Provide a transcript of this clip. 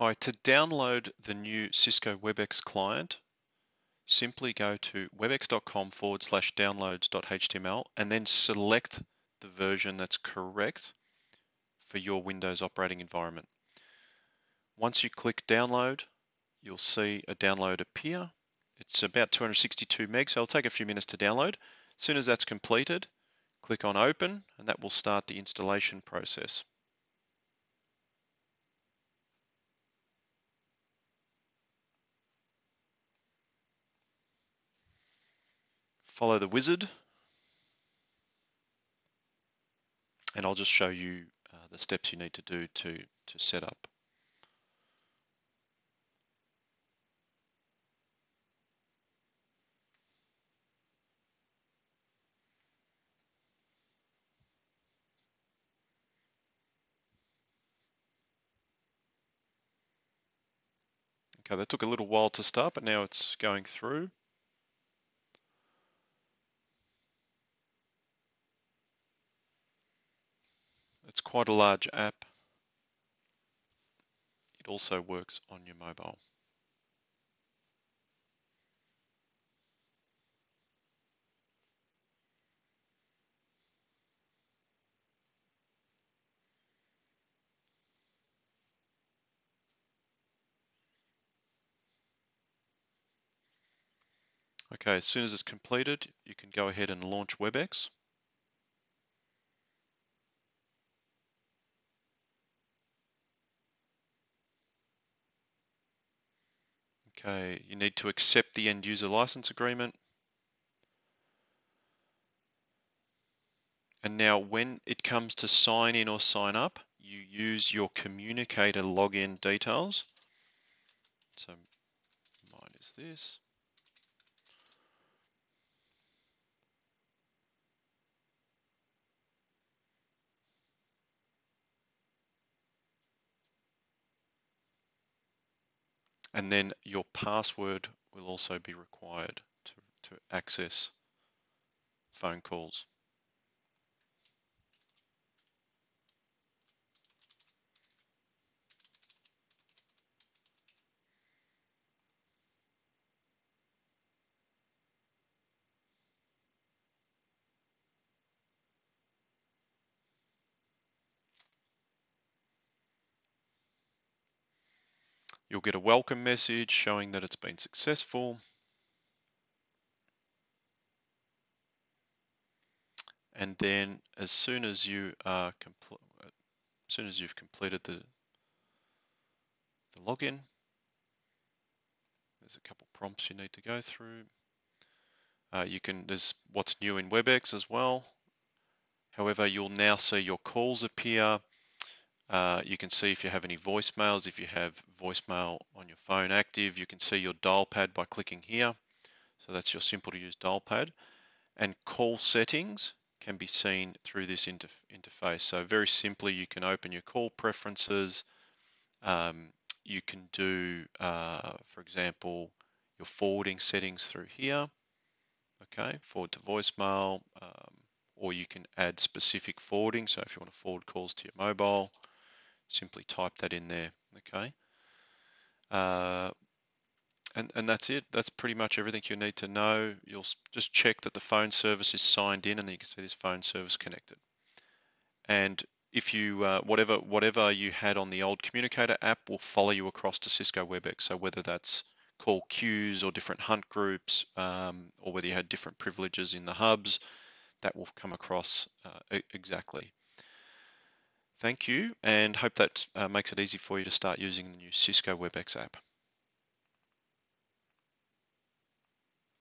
To download the new Cisco WebEx client, simply go to webex.com forward slash downloads.html and then select the version that's correct for your Windows operating environment. Once you click download, you'll see a download appear. It's about 262 megs, so it'll take a few minutes to download. As soon as that's completed, click on open and that will start the installation process. Follow the wizard and I'll just show you uh, the steps you need to do to, to set up. Okay, that took a little while to start, but now it's going through. It's quite a large app. It also works on your mobile. Okay, as soon as it's completed, you can go ahead and launch WebEx. Okay, you need to accept the end user license agreement. And now when it comes to sign in or sign up, you use your communicator login details. So mine is this. And then your password will also be required to, to access phone calls. You'll get a welcome message showing that it's been successful. And then as soon as you are as soon as you've completed the the login, there's a couple prompts you need to go through. Uh, you can there's what's new in WebEx as well. However, you'll now see your calls appear uh, you can see if you have any voicemails, if you have voicemail on your phone active, you can see your dial pad by clicking here. So that's your simple to use dial pad. And call settings can be seen through this interf interface. So very simply, you can open your call preferences. Um, you can do, uh, for example, your forwarding settings through here. Okay, forward to voicemail, um, or you can add specific forwarding. So if you want to forward calls to your mobile, simply type that in there, okay? Uh, and, and that's it. That's pretty much everything you need to know. You'll just check that the phone service is signed in and you can see this phone service connected. And if you, uh, whatever, whatever you had on the old communicator app will follow you across to Cisco WebEx. So whether that's call queues or different hunt groups, um, or whether you had different privileges in the hubs, that will come across uh, exactly. Thank you and hope that uh, makes it easy for you to start using the new Cisco WebEx app.